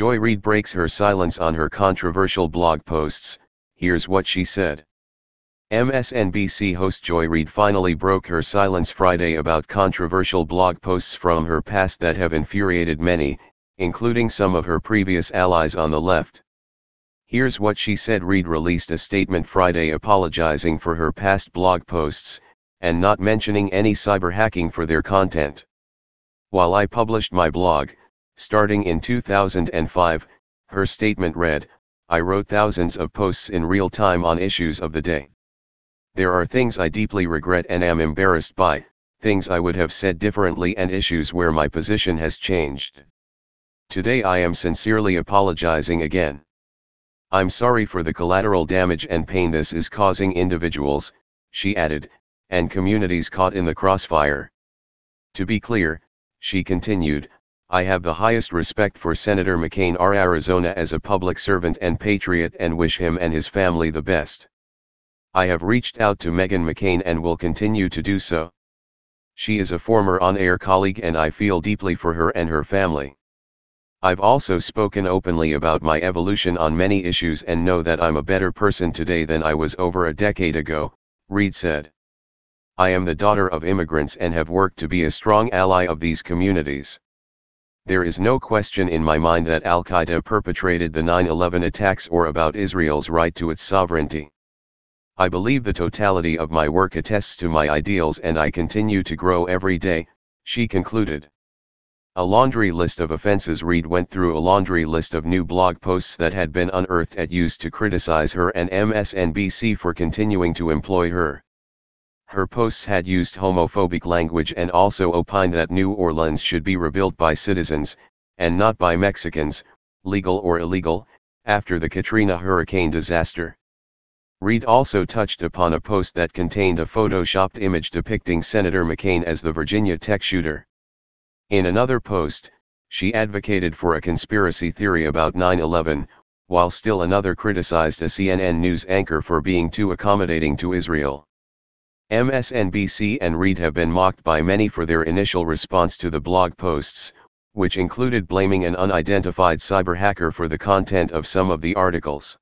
Joy Reid breaks her silence on her controversial blog posts, here's what she said. MSNBC host Joy Reid finally broke her silence Friday about controversial blog posts from her past that have infuriated many, including some of her previous allies on the left. Here's what she said Reid released a statement Friday apologizing for her past blog posts, and not mentioning any cyber hacking for their content. While I published my blog, starting in 2005, her statement read, I wrote thousands of posts in real time on issues of the day. There are things I deeply regret and am embarrassed by, things I would have said differently and issues where my position has changed. Today I am sincerely apologizing again. I'm sorry for the collateral damage and pain this is causing individuals, she added, and communities caught in the crossfire. To be clear, she continued, I have the highest respect for Senator McCain R. Arizona as a public servant and patriot and wish him and his family the best. I have reached out to Meghan McCain and will continue to do so. She is a former on-air colleague and I feel deeply for her and her family. I've also spoken openly about my evolution on many issues and know that I'm a better person today than I was over a decade ago, Reid said. I am the daughter of immigrants and have worked to be a strong ally of these communities. There is no question in my mind that Al Qaeda perpetrated the 9 11 attacks or about Israel's right to its sovereignty. I believe the totality of my work attests to my ideals and I continue to grow every day, she concluded. A laundry list of offenses Reid went through a laundry list of new blog posts that had been unearthed at used to criticize her and MSNBC for continuing to employ her. Her posts had used homophobic language and also opined that New Orleans should be rebuilt by citizens, and not by Mexicans, legal or illegal, after the Katrina hurricane disaster. Reid also touched upon a post that contained a photoshopped image depicting Senator McCain as the Virginia Tech shooter. In another post, she advocated for a conspiracy theory about 9-11, while still another criticized a CNN news anchor for being too accommodating to Israel. MSNBC and Reid have been mocked by many for their initial response to the blog posts, which included blaming an unidentified cyber hacker for the content of some of the articles.